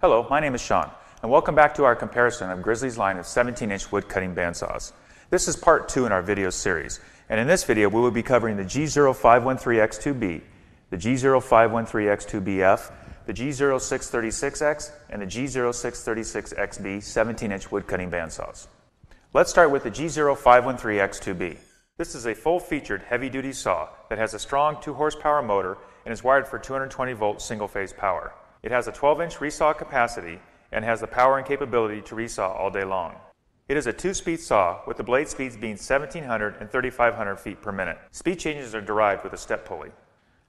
Hello, my name is Sean, and welcome back to our comparison of Grizzly's line of 17-inch wood cutting bandsaws. This is part two in our video series, and in this video we will be covering the G0513X2B, the G0513X2BF, the G0636X, and the G0636XB 17-inch wood cutting bandsaws. Let's start with the G0513X2B. This is a full-featured heavy-duty saw that has a strong 2 horsepower motor and is wired for 220 volt single-phase power. It has a 12-inch resaw capacity and has the power and capability to resaw all day long. It is a two-speed saw with the blade speeds being 1700 and 3500 feet per minute. Speed changes are derived with a step pulley.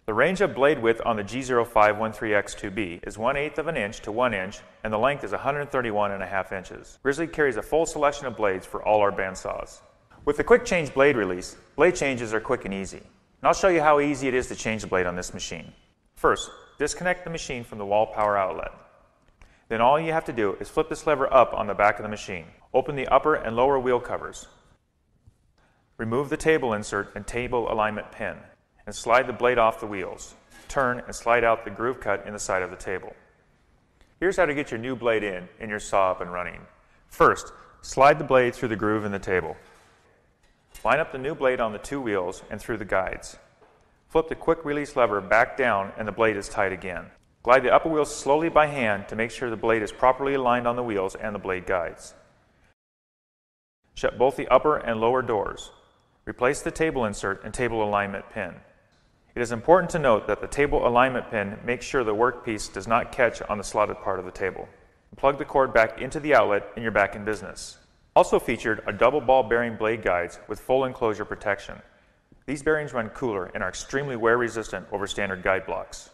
The range of blade width on the G0513X2B is 1 8 of an inch to 1 inch, and the length is 131 and a half inches. Grizzly carries a full selection of blades for all our bandsaws. With the quick change blade release, blade changes are quick and easy. And I'll show you how easy it is to change the blade on this machine. First, disconnect the machine from the wall power outlet. Then all you have to do is flip this lever up on the back of the machine. Open the upper and lower wheel covers. Remove the table insert and table alignment pin and slide the blade off the wheels. Turn and slide out the groove cut in the side of the table. Here's how to get your new blade in and your saw up and running. First, slide the blade through the groove in the table. Line up the new blade on the two wheels and through the guides. Flip the quick release lever back down and the blade is tight again. Glide the upper wheels slowly by hand to make sure the blade is properly aligned on the wheels and the blade guides. Shut both the upper and lower doors. Replace the table insert and table alignment pin. It is important to note that the table alignment pin makes sure the workpiece does not catch on the slotted part of the table. Plug the cord back into the outlet and you're back in business. Also featured are double ball bearing blade guides with full enclosure protection. These bearings run cooler and are extremely wear resistant over standard guide blocks.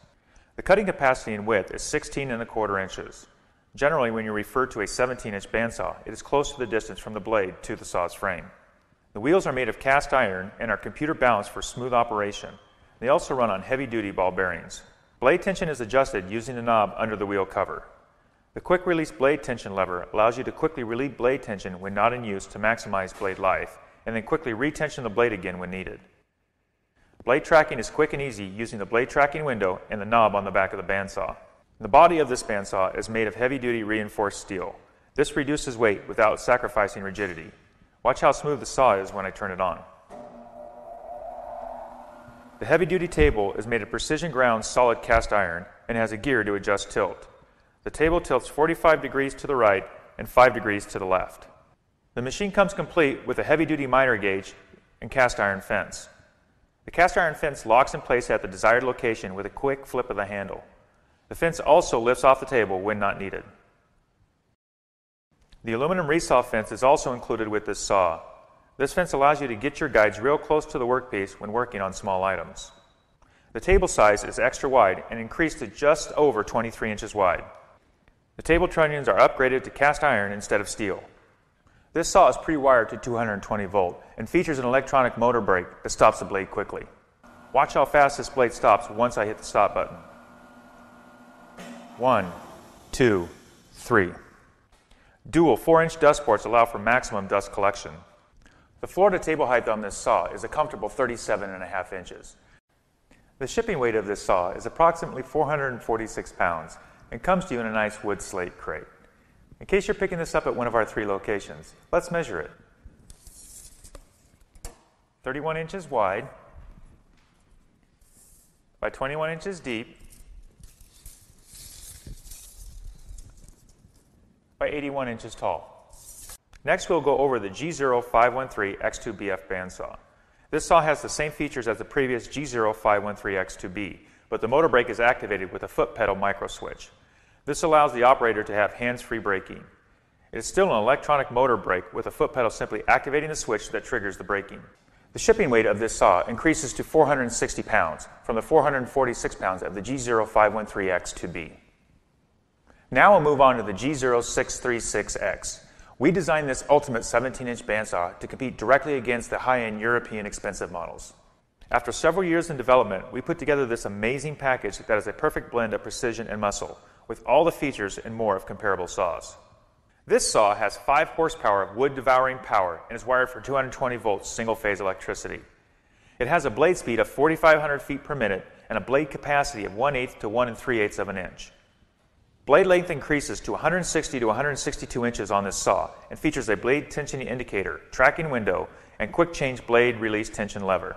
The cutting capacity and width is 16 and a quarter inches. Generally, when you refer to a 17 inch bandsaw, it is close to the distance from the blade to the saw's frame. The wheels are made of cast iron and are computer balanced for smooth operation. They also run on heavy duty ball bearings. Blade tension is adjusted using the knob under the wheel cover. The quick release blade tension lever allows you to quickly relieve blade tension when not in use to maximize blade life, and then quickly retension the blade again when needed. Blade tracking is quick and easy using the blade tracking window and the knob on the back of the bandsaw. The body of this bandsaw is made of heavy duty reinforced steel. This reduces weight without sacrificing rigidity. Watch how smooth the saw is when I turn it on. The heavy duty table is made of precision ground solid cast iron and has a gear to adjust tilt. The table tilts 45 degrees to the right and 5 degrees to the left. The machine comes complete with a heavy duty miter gauge and cast iron fence. The cast iron fence locks in place at the desired location with a quick flip of the handle. The fence also lifts off the table when not needed. The aluminum resaw fence is also included with this saw. This fence allows you to get your guides real close to the workpiece when working on small items. The table size is extra wide and increased to just over 23 inches wide. The table trunnions are upgraded to cast iron instead of steel. This saw is pre-wired to 220 volt and features an electronic motor brake that stops the blade quickly. Watch how fast this blade stops once I hit the stop button. One, two, three. Dual 4-inch dust ports allow for maximum dust collection. The floor to table height on this saw is a comfortable 37 and a half inches. The shipping weight of this saw is approximately 446 pounds and comes to you in a nice wood slate crate. In case you're picking this up at one of our three locations, let's measure it. 31 inches wide by 21 inches deep by 81 inches tall. Next, we'll go over the G0513 X2BF bandsaw. This saw has the same features as the previous G0513 X2B, but the motor brake is activated with a foot pedal micro switch. This allows the operator to have hands-free braking. It is still an electronic motor brake with a foot pedal simply activating the switch that triggers the braking. The shipping weight of this saw increases to 460 pounds from the 446 pounds of the G0513X2B. Now we'll move on to the G0636X. We designed this ultimate 17-inch bandsaw to compete directly against the high-end European expensive models. After several years in development, we put together this amazing package that is a perfect blend of precision and muscle, with all the features and more of comparable saws. This saw has 5 horsepower of wood-devouring power and is wired for 220 volts single-phase electricity. It has a blade speed of 4,500 feet per minute and a blade capacity of 1 8 to 1 and 3 8 of an inch. Blade length increases to 160 to 162 inches on this saw and features a blade tensioning indicator, tracking window, and quick change blade release tension lever.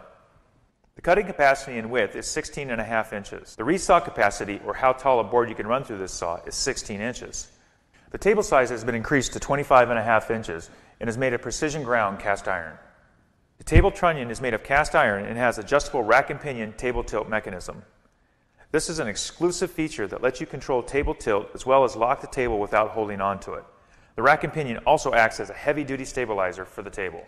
The cutting capacity and width is 16 and a half inches. The resaw capacity, or how tall a board you can run through this saw, is 16 inches. The table size has been increased to 25 and a half inches and is made of precision ground cast iron. The table trunnion is made of cast iron and has adjustable rack and pinion table tilt mechanism. This is an exclusive feature that lets you control table tilt as well as lock the table without holding onto it. The rack and pinion also acts as a heavy-duty stabilizer for the table.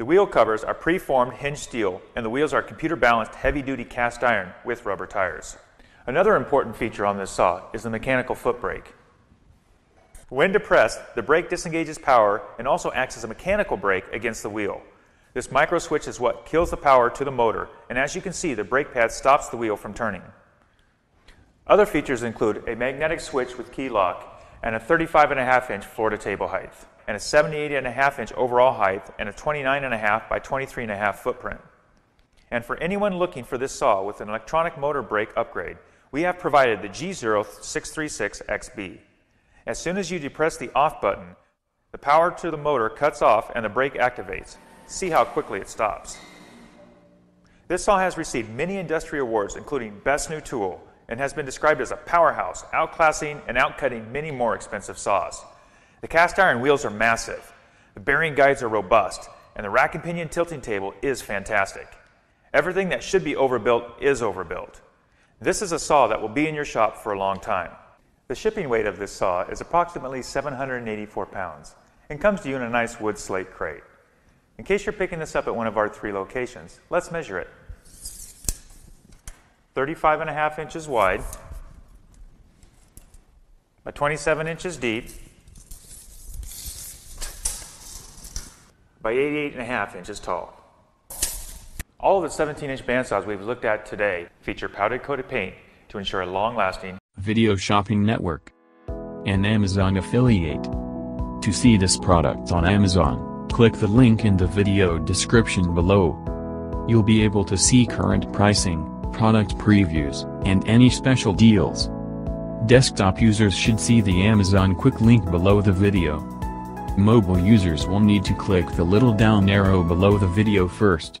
The wheel covers are pre-formed hinged steel, and the wheels are computer-balanced heavy-duty cast iron with rubber tires. Another important feature on this saw is the mechanical foot brake. When depressed, the brake disengages power and also acts as a mechanical brake against the wheel. This micro switch is what kills the power to the motor, and as you can see, the brake pad stops the wheel from turning. Other features include a magnetic switch with key lock and a 35.5 inch floor to table height, and a 78.5 inch overall height, and a 29.5 by 23.5 footprint. And for anyone looking for this saw with an electronic motor brake upgrade, we have provided the G0636XB. As soon as you depress the off button, the power to the motor cuts off and the brake activates, See how quickly it stops. This saw has received many industry awards, including Best New Tool, and has been described as a powerhouse, outclassing and outcutting many more expensive saws. The cast iron wheels are massive, the bearing guides are robust, and the rack and pinion tilting table is fantastic. Everything that should be overbuilt is overbuilt. This is a saw that will be in your shop for a long time. The shipping weight of this saw is approximately 784 pounds and comes to you in a nice wood slate crate. In case you're picking this up at one of our three locations, let's measure it. 35 and a half inches wide by 27 inches deep by 88 and a half inches tall. All of the 17 inch bandsaws we've looked at today feature powder coated paint to ensure a long lasting Video Shopping Network, an Amazon affiliate. To see this product on Amazon, Click the link in the video description below. You'll be able to see current pricing, product previews, and any special deals. Desktop users should see the Amazon quick link below the video. Mobile users will need to click the little down arrow below the video first.